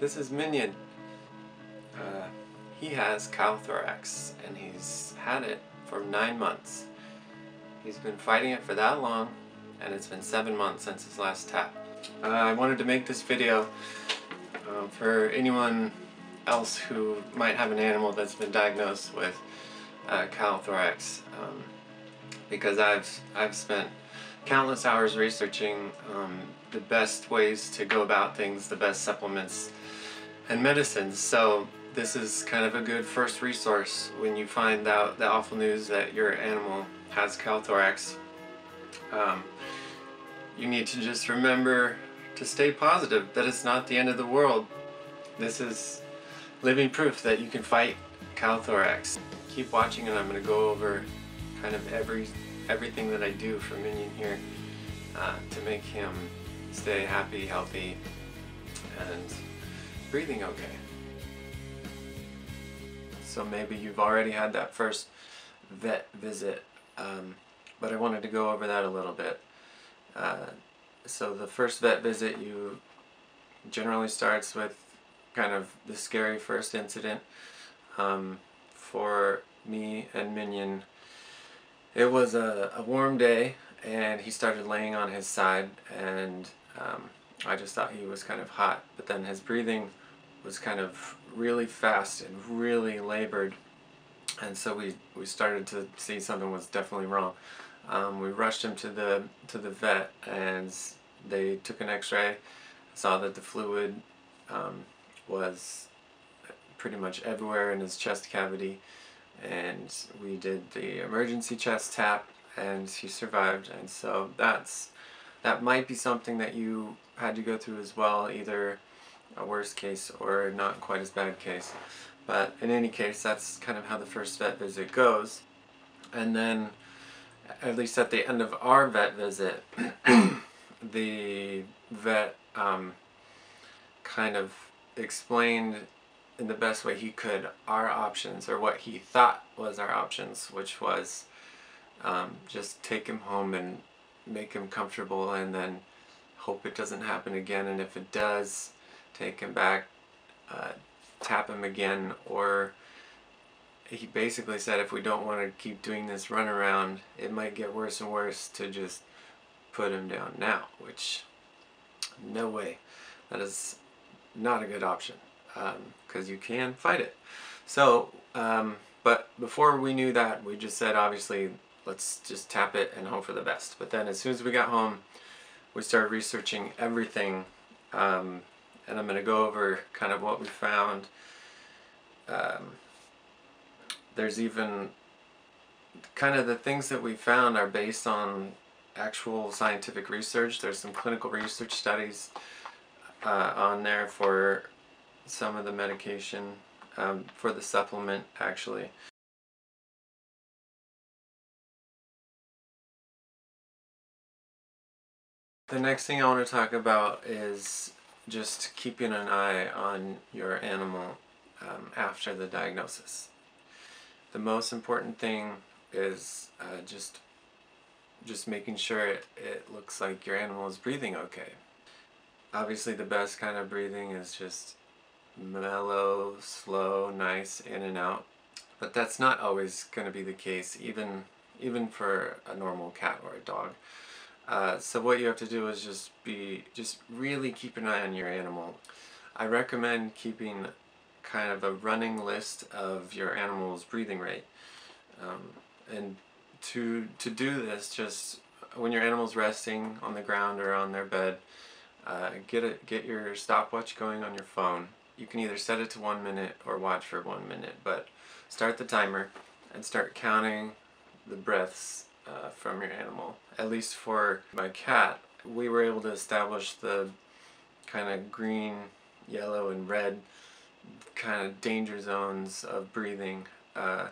This is Minion. Uh, he has chylothorax, and he's had it for nine months. He's been fighting it for that long and it's been seven months since his last tap. Uh, I wanted to make this video uh, for anyone else who might have an animal that's been diagnosed with uh, um, because I've, I've spent countless hours researching um, the best ways to go about things, the best supplements and medicines. So this is kind of a good first resource when you find out the awful news that your animal has chylothorax. Um, you need to just remember to stay positive, that it's not the end of the world. This is living proof that you can fight chylothorax. Keep watching and I'm going to go over kind of every everything that I do for Minion here uh, to make him stay happy, healthy, and breathing okay. So maybe you've already had that first vet visit, um, but I wanted to go over that a little bit. Uh, so the first vet visit you generally starts with kind of the scary first incident. Um, for me and Minion, it was a, a warm day and he started laying on his side and um, I just thought he was kind of hot but then his breathing was kind of really fast and really labored and so we, we started to see something was definitely wrong. Um, we rushed him to the to the vet and they took an x-ray saw that the fluid um, was pretty much everywhere in his chest cavity and we did the emergency chest tap and he survived. And so that's that might be something that you had to go through as well either a worst case or not quite as bad case. But in any case that's kind of how the first vet visit goes. And then at least at the end of our vet visit the vet um, kind of explained in the best way he could our options or what he thought was our options which was um, just take him home and make him comfortable and then hope it doesn't happen again. And if it does take him back uh, tap him again. Or he basically said if we don't want to keep doing this runaround it might get worse and worse to just put him down now which no way. That is not a good option because um, you can fight it. So, um, but before we knew that, we just said obviously let's just tap it and hope for the best. But then as soon as we got home, we started researching everything um, and I'm going to go over kind of what we found. Um, there's even kind of the things that we found are based on actual scientific research. There's some clinical research studies uh, on there for some of the medication um, for the supplement actually. The next thing I want to talk about is just keeping an eye on your animal um, after the diagnosis. The most important thing is uh, just just making sure it, it looks like your animal is breathing okay. Obviously the best kind of breathing is just mellow, slow, nice, in and out. But that's not always going to be the case, even even for a normal cat or a dog. Uh, so what you have to do is just be, just really keep an eye on your animal. I recommend keeping kind of a running list of your animal's breathing rate. Um, and to, to do this, just when your animal's resting on the ground or on their bed, uh, get, a, get your stopwatch going on your phone you can either set it to one minute or watch for one minute, but start the timer and start counting the breaths uh, from your animal. At least for my cat, we were able to establish the kind of green, yellow, and red kind of danger zones of breathing. Uh,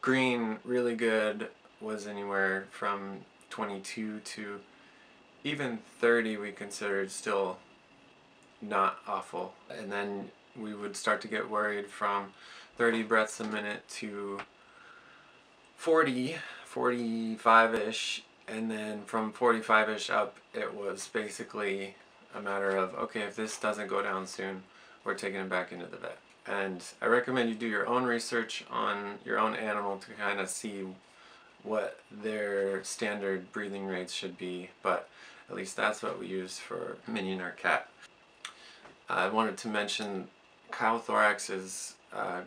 green, really good, was anywhere from 22 to even 30 we considered still not awful. And then we would start to get worried from 30 breaths a minute to 40, 45-ish, and then from 45-ish up it was basically a matter of okay, if this doesn't go down soon, we're taking him back into the vet. And I recommend you do your own research on your own animal to kind of see what their standard breathing rates should be, but at least that's what we use for Minion, our cat. I wanted to mention Thorax is uh,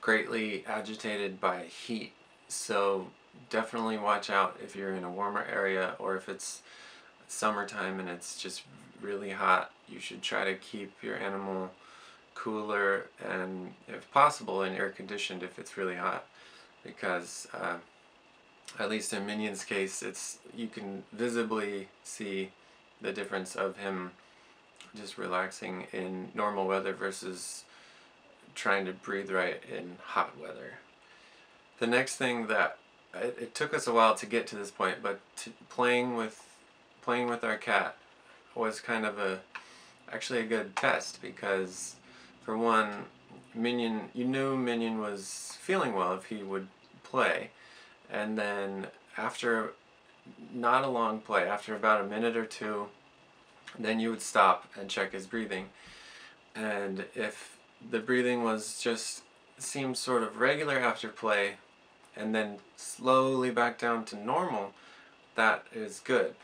greatly agitated by heat, so definitely watch out if you're in a warmer area or if it's summertime and it's just really hot. You should try to keep your animal cooler and if possible and air conditioned if it's really hot because uh, at least in Minion's case it's you can visibly see the difference of him just relaxing in normal weather versus trying to breathe right in hot weather. The next thing that it, it took us a while to get to this point, but playing with playing with our cat was kind of a actually a good test because for one, Minion you knew Minion was feeling well if he would play, and then after not a long play, after about a minute or two, then you would stop and check his breathing. And if the breathing was just seemed sort of regular after play and then slowly back down to normal, that is good.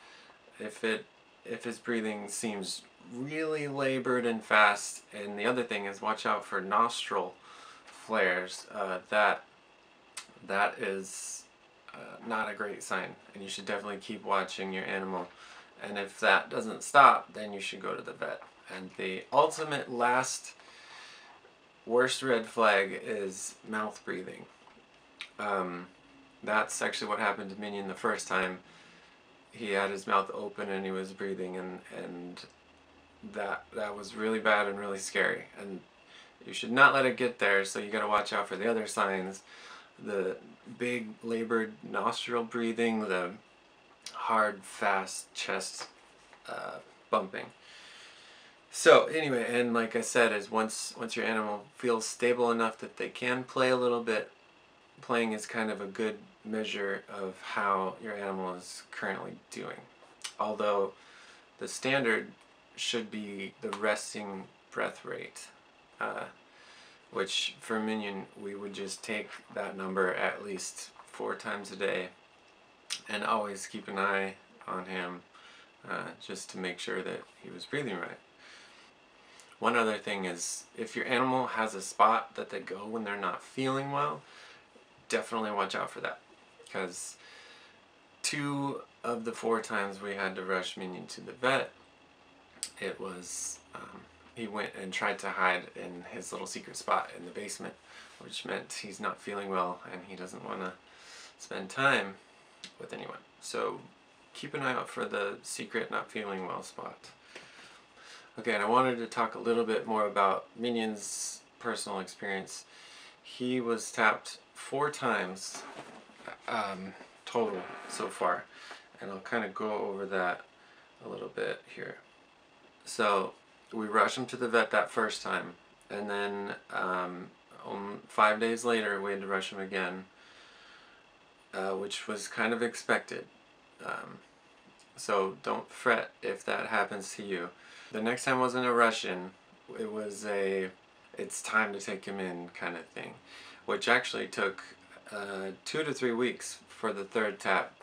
If it if his breathing seems really labored and fast, and the other thing is watch out for nostril flares. Uh, that that is uh, not a great sign, and you should definitely keep watching your animal. And if that doesn't stop, then you should go to the vet. And the ultimate last worst red flag is mouth breathing. Um, that's actually what happened to Minion the first time. He had his mouth open and he was breathing, and and that that was really bad and really scary. And you should not let it get there. So you got to watch out for the other signs, the big labored nostril breathing, the hard, fast chest uh, bumping. So anyway, and like I said, is once once your animal feels stable enough that they can play a little bit, playing is kind of a good measure of how your animal is currently doing. Although the standard should be the resting breath rate, uh, which for Minion we would just take that number at least four times a day and always keep an eye on him uh, just to make sure that he was breathing right. One other thing is if your animal has a spot that they go when they're not feeling well, definitely watch out for that. Because two of the four times we had to rush Minion to the vet, it was, um, he went and tried to hide in his little secret spot in the basement, which meant he's not feeling well and he doesn't want to spend time with anyone. So keep an eye out for the secret not feeling well spot. Okay, and I wanted to talk a little bit more about Minion's personal experience. He was tapped four times um, total so far, and I'll kind of go over that a little bit here. So we rushed him to the vet that first time, and then um, um, five days later we had to rush him again, uh, which was kind of expected. Um, so don't fret if that happens to you. The next time wasn't a rush-in. It was a it's time to take him in kind of thing. Which actually took uh, two to three weeks for the third tap.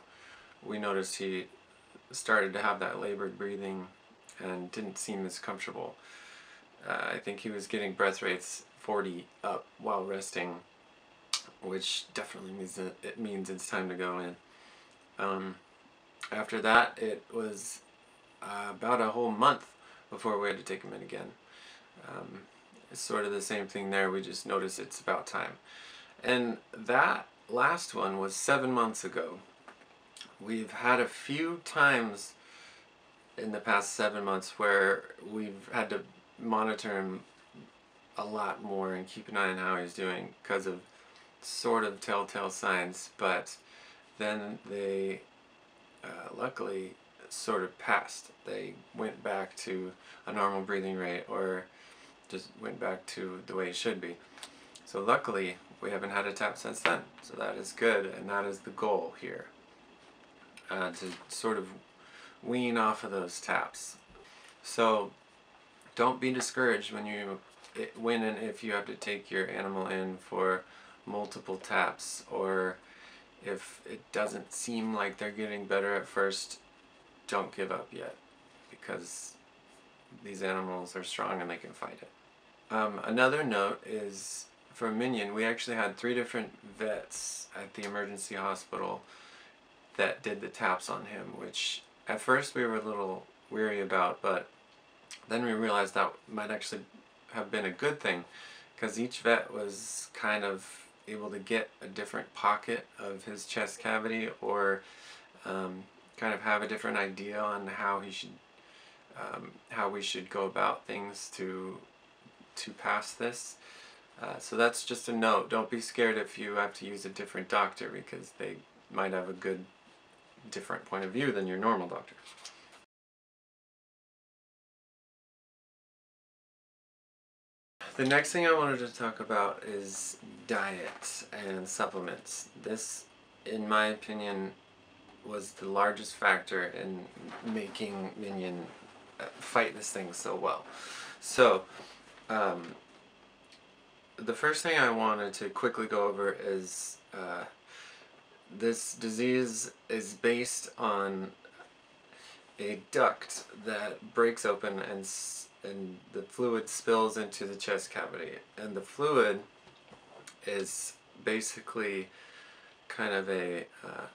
We noticed he started to have that labored breathing and didn't seem as comfortable. Uh, I think he was getting breath rates 40 up while resting, which definitely means that it means it's time to go in. Um, after that, it was uh, about a whole month before we had to take him in again. Um, it's sort of the same thing there, we just notice it's about time. And that last one was seven months ago. We've had a few times in the past seven months where we've had to monitor him a lot more and keep an eye on how he's doing because of sort of telltale signs, but then they uh, luckily sort of passed. They went back to a normal breathing rate or just went back to the way it should be. So luckily, we haven't had a tap since then. So that is good, and that is the goal here. Uh, to sort of wean off of those taps. So don't be discouraged when you when and if you have to take your animal in for multiple taps or if it doesn't seem like they're getting better at first, don't give up yet because these animals are strong and they can fight it. Um, another note is for Minion, we actually had three different vets at the emergency hospital that did the taps on him, which at first we were a little weary about, but then we realized that might actually have been a good thing because each vet was kind of able to get a different pocket of his chest cavity or um, kind of have a different idea on how he should um, how we should go about things to to pass this. Uh, so that's just a note. Don't be scared if you have to use a different doctor because they might have a good different point of view than your normal doctor. The next thing I wanted to talk about is diet and supplements. This, in my opinion, was the largest factor in making Minion uh, fight this thing so well. So, um, the first thing I wanted to quickly go over is uh, this disease is based on a duct that breaks open and and the fluid spills into the chest cavity. And the fluid is basically kind of a, uh,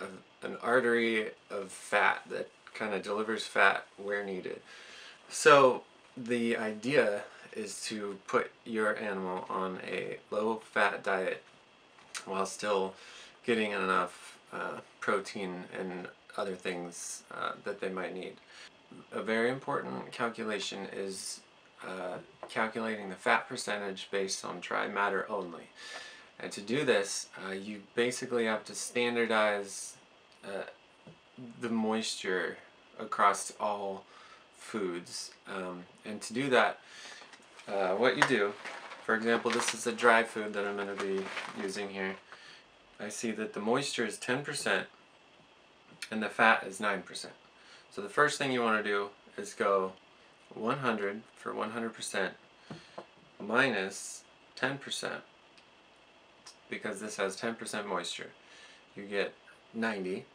a an artery of fat that kind of delivers fat where needed. So the idea is to put your animal on a low fat diet while still getting enough uh, protein and other things uh, that they might need. A very important calculation is uh, calculating the fat percentage based on dry matter only. And to do this, uh, you basically have to standardize uh, the moisture across all foods. Um, and to do that, uh, what you do, for example, this is a dry food that I'm going to be using here. I see that the moisture is 10% and the fat is 9%. So the first thing you want to do is go 100 for 100% minus 10% because this has 10% moisture. You get 90.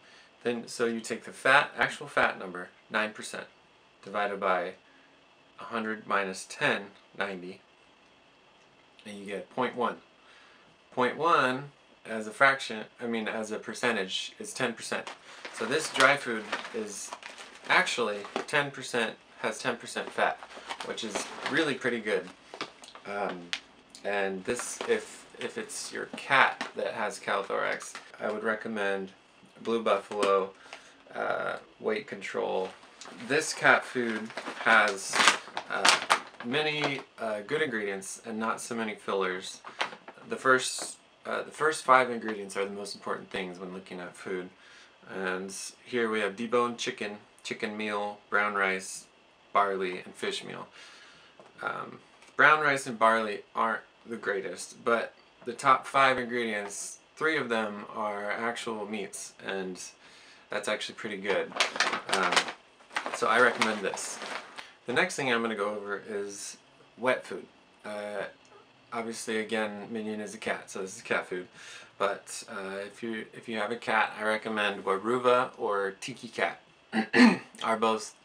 Then so you take the fat, actual fat number, 9%, divided by 100 minus 10, 90, and you get 0.1. 0.1 as a fraction, I mean as a percentage, is 10%. So this dry food is actually 10%, has 10% fat, which is really pretty good. Um, and this, if, if it's your cat that has chylothorax, I would recommend Blue Buffalo, uh, weight control. This cat food has uh, many uh, good ingredients and not so many fillers. The first uh, the first five ingredients are the most important things when looking at food. And here we have deboned chicken, chicken meal, brown rice, barley, and fish meal. Um, brown rice and barley aren't the greatest, but the top five ingredients, three of them are actual meats, and that's actually pretty good. Um, so I recommend this. The next thing I'm going to go over is wet food. Uh, obviously again Minion is a cat so this is cat food. But uh, if you if you have a cat I recommend Weruva or Tiki Cat. Are both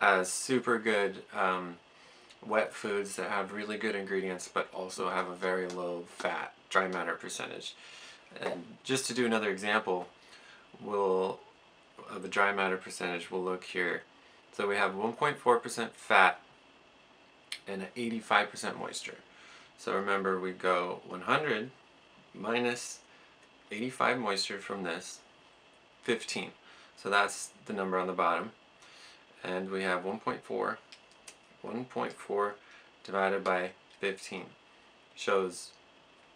uh, super good um, wet foods that have really good ingredients but also have a very low fat dry matter percentage. And just to do another example we'll of the dry matter percentage we'll look here. So we have 1.4% fat and 85% moisture so remember we go 100 minus 85 moisture from this, 15. So that's the number on the bottom. And we have 1.4. 1.4 divided by 15 shows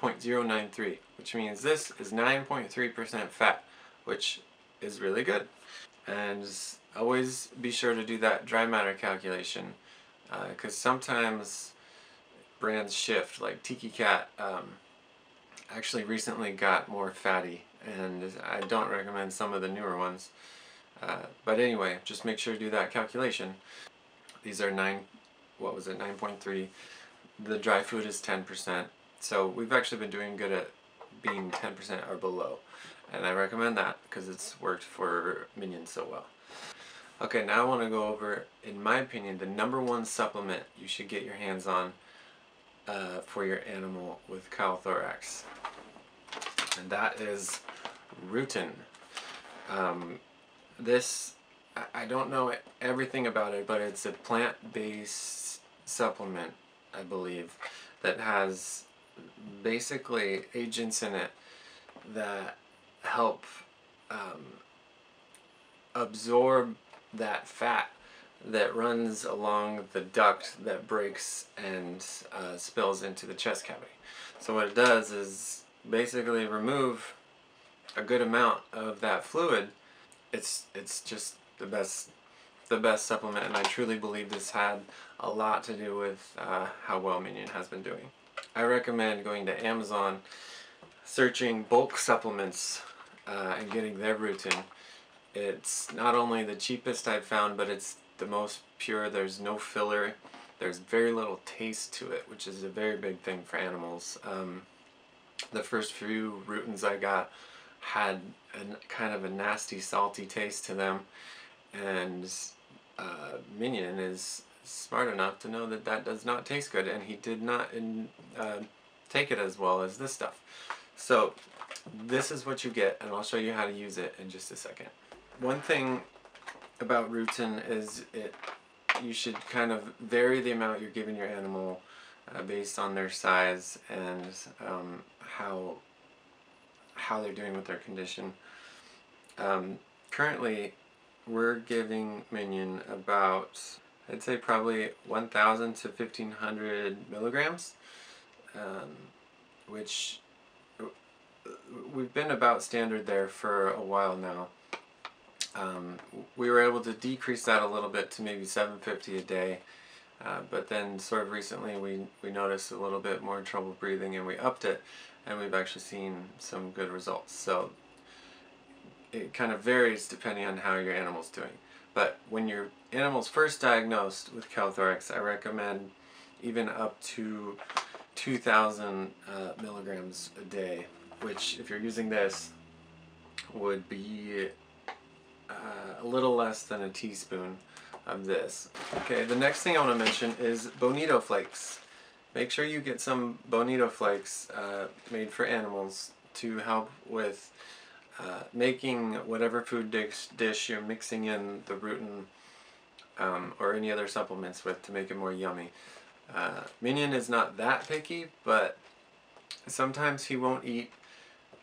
0.093, which means this is 9.3% fat, which is really good. And always be sure to do that dry matter calculation because uh, sometimes brands shift. Like Tiki Cat um, actually recently got more fatty, and I don't recommend some of the newer ones. Uh, but anyway, just make sure to do that calculation. These are nine, what was it, 9.3. The dry food is 10%. So we've actually been doing good at being 10% or below. And I recommend that because it's worked for minions so well. Okay, now I want to go over, in my opinion, the number one supplement you should get your hands on uh, for your animal with chylothorax. And that is rutin. Um, this, I don't know everything about it, but it's a plant-based supplement, I believe, that has basically agents in it that help um, absorb that fat that runs along the duct that breaks and uh, spills into the chest cavity. So what it does is basically remove a good amount of that fluid. It's it's just the best the best supplement and I truly believe this had a lot to do with uh, how well Minion has been doing. I recommend going to Amazon, searching bulk supplements uh, and getting their rutin. It's not only the cheapest I've found, but it's the most pure. There's no filler. There's very little taste to it, which is a very big thing for animals. Um, the first few rutins I got had a kind of a nasty, salty taste to them, and uh, Minion is smart enough to know that that does not taste good, and he did not in, uh, take it as well as this stuff. So this is what you get, and I'll show you how to use it in just a second. One thing about rutin is it you should kind of vary the amount you're giving your animal uh, based on their size and um, how how they're doing with their condition. Um, currently, we're giving Minion about I'd say probably 1,000 to 1,500 milligrams, um, which we've been about standard there for a while now. Um, we were able to decrease that a little bit to maybe 750 a day, uh, but then sort of recently we, we noticed a little bit more trouble breathing and we upped it and we've actually seen some good results. So it kind of varies depending on how your animal's doing. But when your animal's first diagnosed with chylothorax, I recommend even up to 2,000 uh, milligrams a day, which if you're using this would be uh, a little less than a teaspoon of this. Okay, the next thing I want to mention is bonito flakes. Make sure you get some bonito flakes uh, made for animals to help with uh, making whatever food dish, dish you're mixing in the rutin um, or any other supplements with to make it more yummy. Uh, Minion is not that picky, but sometimes he won't eat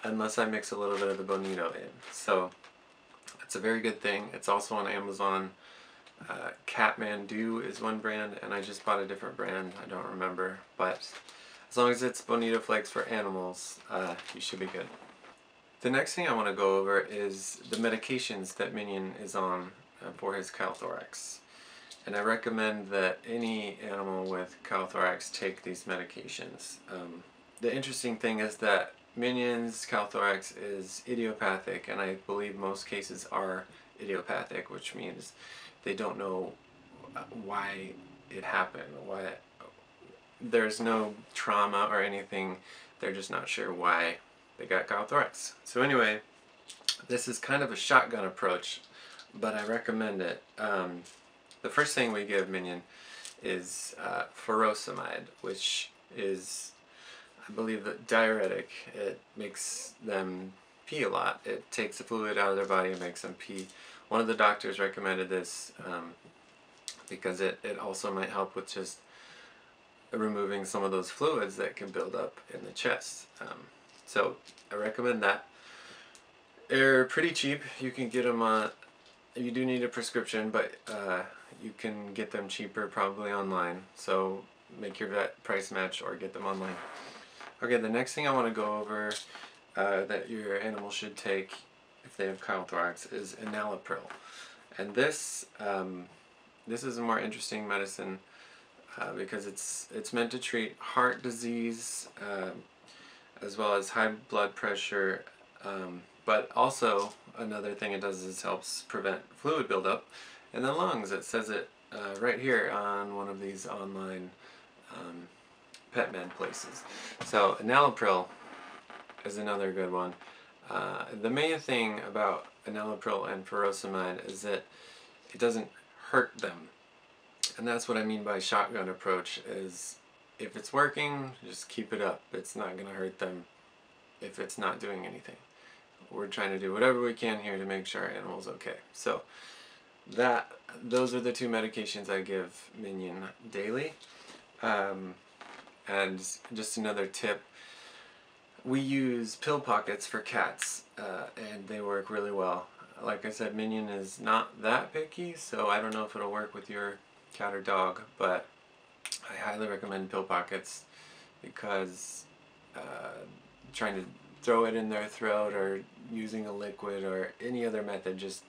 unless I mix a little bit of the bonito in. So it's a very good thing. It's also on Amazon. Uh, Cat-Man-Doo is one brand, and I just bought a different brand. I don't remember, but as long as it's bonito flakes for animals, uh, you should be good. The next thing I want to go over is the medications that Minion is on uh, for his chylothorax. And I recommend that any animal with chylothorax take these medications. Um, the interesting thing is that Minion's chylothorax is idiopathic, and I believe most cases are idiopathic, which means they don't know uh, why it happened, why there's no trauma or anything. They're just not sure why they got chylothorax. So anyway, this is kind of a shotgun approach, but I recommend it. Um, the first thing we give Minion is uh, furosemide, which is, I believe, a diuretic. It makes them pee a lot. It takes the fluid out of their body and makes them pee. One of the doctors recommended this um, because it, it also might help with just removing some of those fluids that can build up in the chest. Um, so I recommend that. They're pretty cheap. You can get them on, you do need a prescription, but uh, you can get them cheaper probably online. So make your vet price match or get them online. Okay, the next thing I want to go over uh, that your animal should take if they have chylothorax is enalapril. And this, um, this is a more interesting medicine uh, because it's, it's meant to treat heart disease, uh, as well as high blood pressure. Um, but also, another thing it does is it helps prevent fluid buildup in the lungs. It says it uh, right here on one of these online um, pet med places. So enalapril is another good one. Uh, the main thing about enalapril and furosemide is that it doesn't hurt them. And that's what I mean by shotgun approach is if it's working, just keep it up. It's not going to hurt them if it's not doing anything. We're trying to do whatever we can here to make sure our animal's okay. So that those are the two medications I give Minion daily. Um, and just another tip, we use pill pockets for cats uh, and they work really well. Like I said, Minion is not that picky, so I don't know if it'll work with your cat or dog, but I highly recommend pill pockets because uh, trying to throw it in their throat or using a liquid or any other method just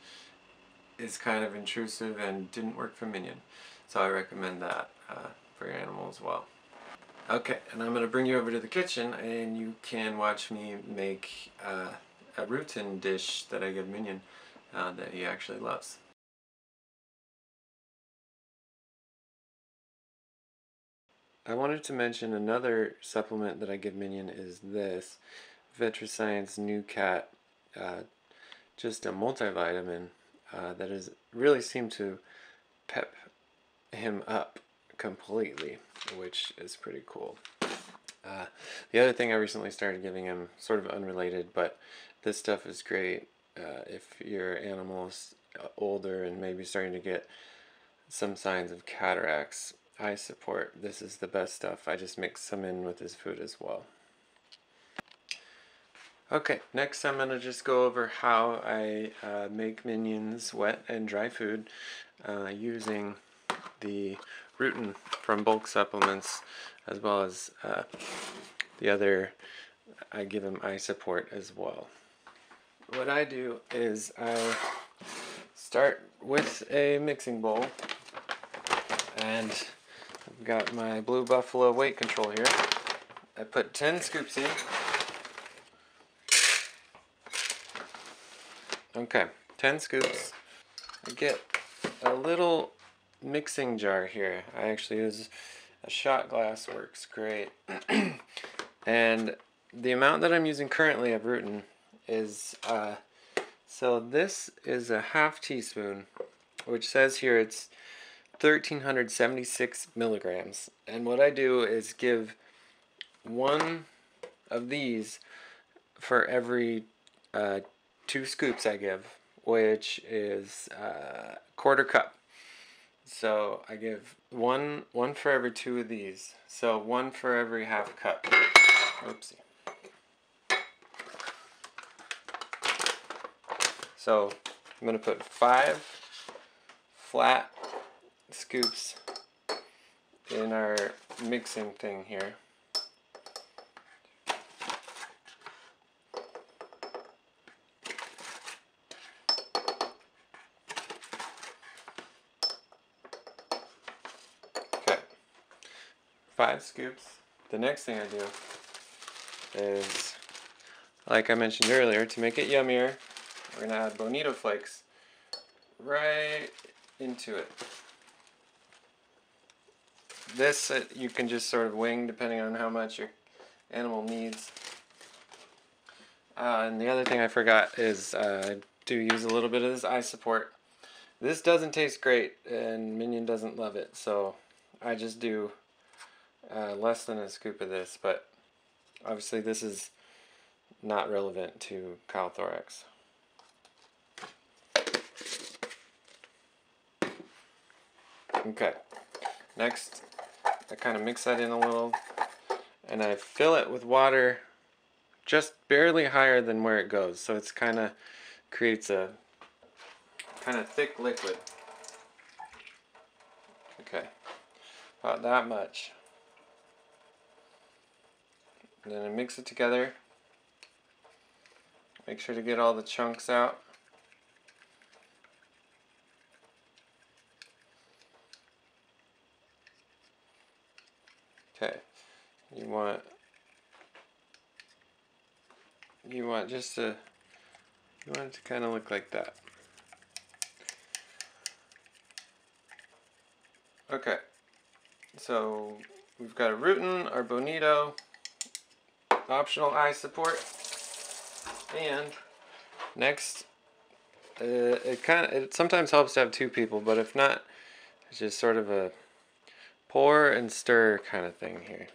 is kind of intrusive and didn't work for Minion. So I recommend that uh, for your animal as well. Okay, and I'm going to bring you over to the kitchen and you can watch me make uh, a routine dish that I give Minion uh, that he actually loves. I wanted to mention another supplement that I give Minion is this VetriScience New Cat, uh, just a multivitamin uh, that has really seemed to pep him up completely, which is pretty cool. Uh, the other thing I recently started giving him, sort of unrelated, but this stuff is great uh, if your animal's older and maybe starting to get some signs of cataracts eye support. This is the best stuff. I just mix some in with his food as well. Okay, next I'm going to just go over how I uh, make minions wet and dry food uh, using the Rutin from bulk supplements as well as uh, the other I give him eye support as well. What I do is I start with a mixing bowl and I've got my Blue Buffalo weight control here. I put 10 scoops in. Okay, 10 scoops. I get a little mixing jar here. I actually use a shot glass, works great. and the amount that I'm using currently of Rutin is, uh, so this is a half teaspoon, which says here it's 1376 milligrams. And what I do is give one of these for every uh, two scoops I give, which is uh, quarter cup. So I give one one for every two of these. So one for every half cup. Oopsie. So I'm going to put five flat scoops in our mixing thing here. Five scoops. The next thing I do is, like I mentioned earlier, to make it yummier, we're to add bonito flakes right into it. This uh, you can just sort of wing depending on how much your animal needs. Uh, and the other thing I forgot is uh, I do use a little bit of this eye support. This doesn't taste great and Minion doesn't love it, so I just do uh, less than a scoop of this, but obviously this is not relevant to chylothorax. Okay, next I kind of mix that in a little and I fill it with water just barely higher than where it goes so it's kind of creates a kind of thick liquid. Okay. About that much and then I mix it together. Make sure to get all the chunks out. Okay, you want you want just to you want it to kind of look like that. Okay, so we've got a Rutin, our Bonito, optional eye support, and next, uh, it kind of it sometimes helps to have two people, but if not, it's just sort of a pour and stir kind of thing here.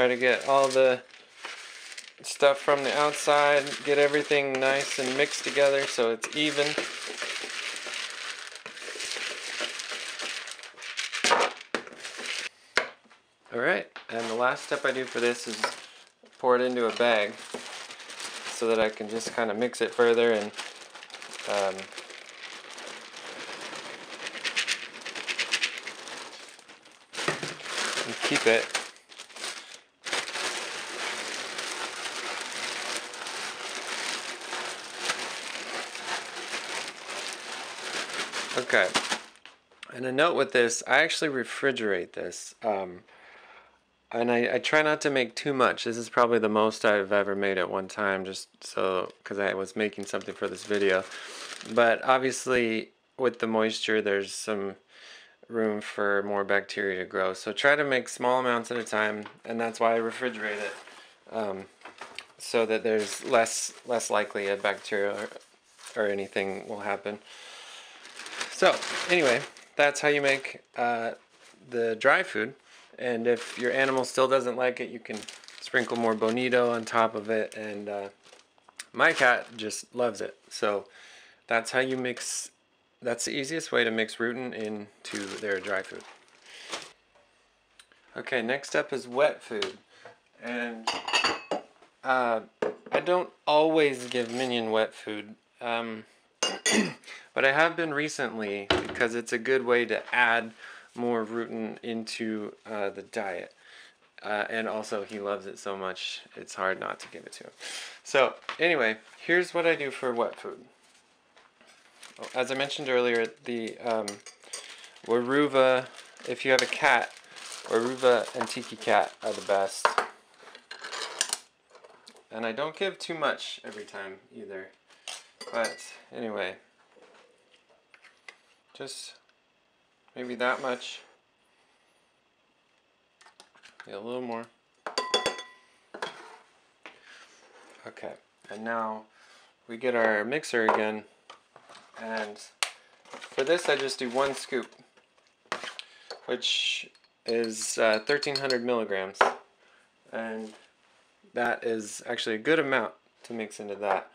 Try to get all the stuff from the outside, get everything nice and mixed together so it's even. Alright, and the last step I do for this is pour it into a bag so that I can just kind of mix it further and um, and keep it Okay. And a note with this, I actually refrigerate this. Um, and I, I try not to make too much. This is probably the most I've ever made at one time, just so, because I was making something for this video. But obviously, with the moisture, there's some room for more bacteria to grow. So try to make small amounts at a time, and that's why I refrigerate it. Um, so that there's less less likely a bacteria or, or anything will happen. So anyway, that's how you make uh, the dry food. And if your animal still doesn't like it, you can sprinkle more bonito on top of it. And uh, my cat just loves it. So that's how you mix. That's the easiest way to mix Rutin into their dry food. Okay, next up is wet food. And uh, I don't always give Minion wet food. Um, but I have been recently because it's a good way to add more Rutin into uh, the diet. Uh, and also he loves it so much it's hard not to give it to him. So anyway, here's what I do for wet food. As I mentioned earlier, the um, Weruva, if you have a cat, Weruva and Tiki Cat are the best. And I don't give too much every time either. But anyway, just maybe that much. A little more. Okay, and now we get our mixer again. And for this, I just do one scoop, which is uh, 1300 milligrams. And that is actually a good amount to mix into that.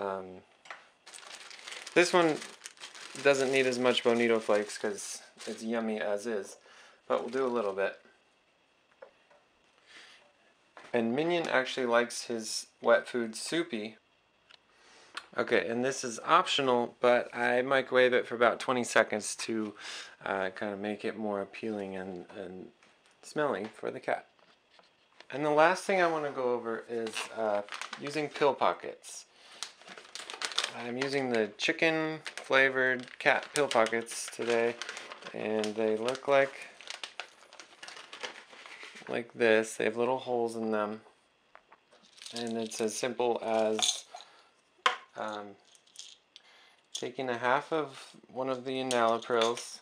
Um, this one doesn't need as much bonito flakes because it's yummy as is, but we'll do a little bit. And Minion actually likes his wet food soupy. Okay, and this is optional, but I microwave it for about 20 seconds to uh, kind of make it more appealing and, and smelling for the cat. And the last thing I want to go over is uh, using pill pockets. I'm using the chicken flavored cat pill pockets today and they look like like this. They have little holes in them and it's as simple as um, taking a half of one of the enalaprils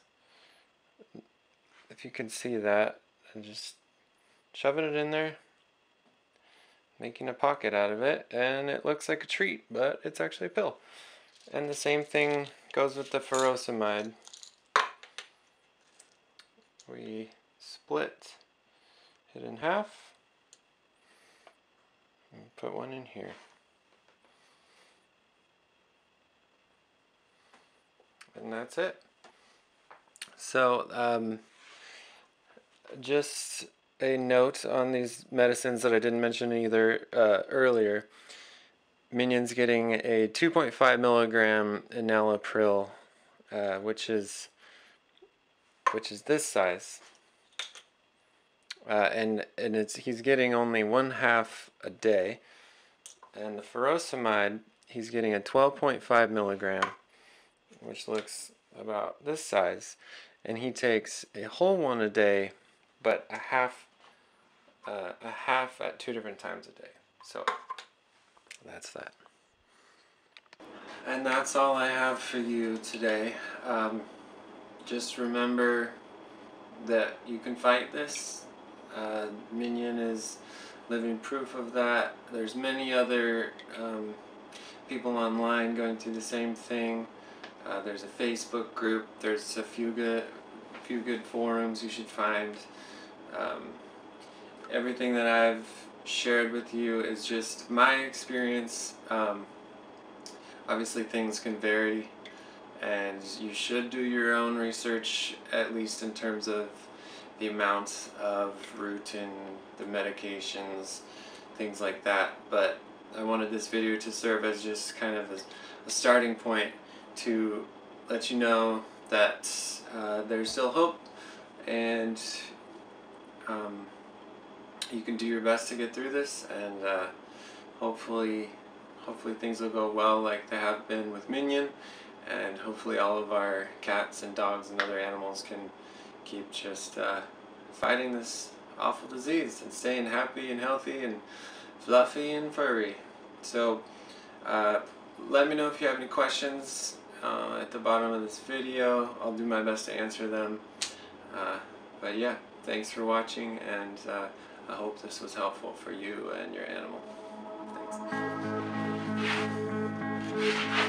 if you can see that and just shoving it in there making a pocket out of it and it looks like a treat but it's actually a pill. And the same thing goes with the furosemide. We split it in half and put one in here. And that's it. So um, just a note on these medicines that I didn't mention either uh, earlier. Minion's getting a 2.5 milligram enalapril, uh, which is which is this size. uh, and and it's he's getting only one half a day, and the furosemide he's getting a 12.5 milligram, which looks about this size, and he takes a whole one a day, but a half, uh, a half at two different times a day. So that's that. And that's all I have for you today. Um, just remember that you can fight this. Uh, Minion is living proof of that. There's many other um, people online going through the same thing. Uh, there's a Facebook group. There's a few good, few good forums you should find. Um, everything that I've shared with you is just my experience. Um, obviously, things can vary, and you should do your own research, at least in terms of the amount of rutin, the medications, things like that. But I wanted this video to serve as just kind of a, a starting point to let you know that uh, there's still hope and um, you can do your best to get through this and uh, hopefully hopefully things will go well like they have been with Minion and hopefully all of our cats and dogs and other animals can keep just uh, fighting this awful disease and staying happy and healthy and fluffy and furry. So uh, let me know if you have any questions uh, at the bottom of this video. I'll do my best to answer them. Uh, but yeah, thanks for watching and uh, I hope this was helpful for you and your animal. Thanks.